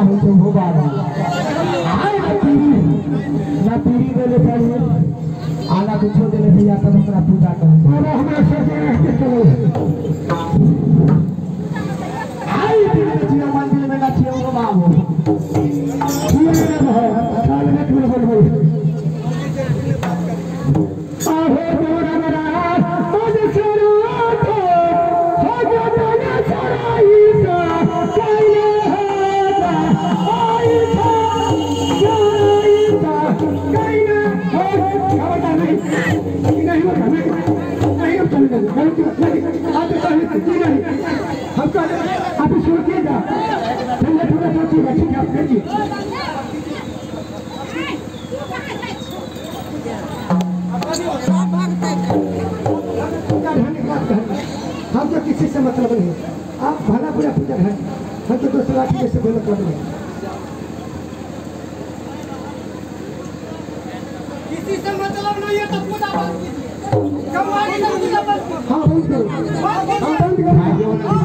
होइ छै भोबारी आइ न पीरी न पीरी देले पड़ी आना कुछो देले भैया तब ओकरा पूजा करे नहीं आप सोचिएगा पहले थोड़ा किसी से मतलब नहीं आप भला बुरा पूजा है हम तो दूसरा की से कोई मतलब नहीं किसी से मतलब नहीं है तो पूजा बंद कीजिए। हाँ बंद करो हाँ बंद करो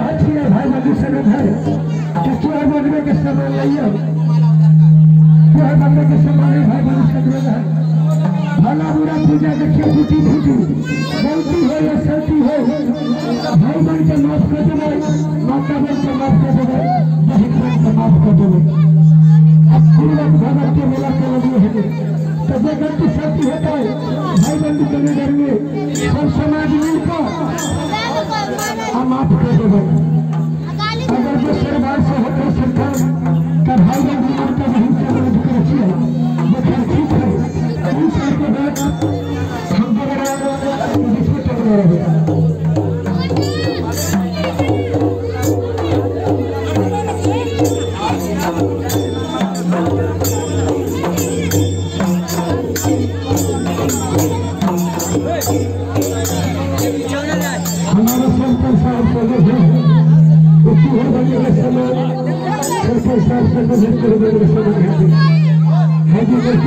देखे चाहे भाई में घर कि चोर बनने के नहीं भाई भविष्य में घर भला बुरा पूजा देखिए फूटी हो या सलती हो भाई के माफ़ कर देवे माता के माफ़ कर देवे बहन बन के माफ़ अब के मेला है तो जो शक्ति होता है। भाई बंधु करने करेंगे। सब समाज मिलकर हम माफ़ कर देंगे। अगर जो सरकार से होते सरकार का भाई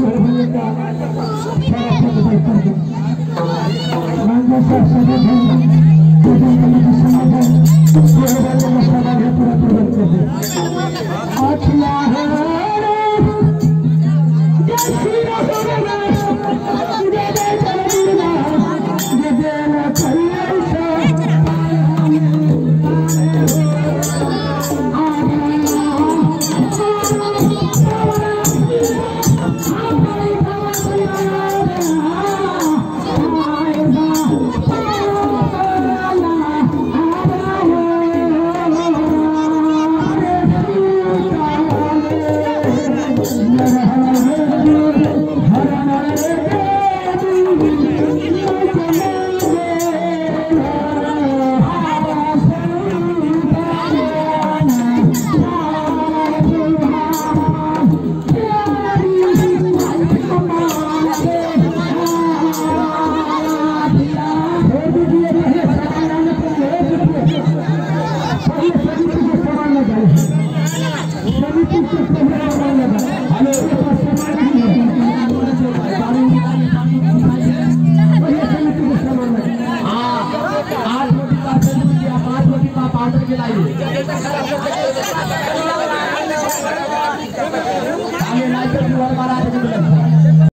जो यहाँ